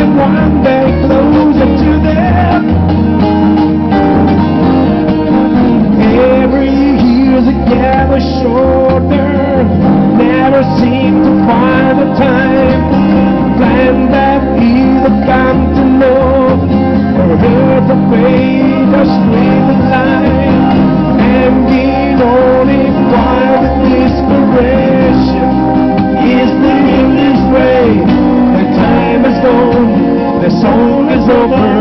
and one day closer to them. Every year's a shorter, never seem to find the time. Plan heard the. song is over.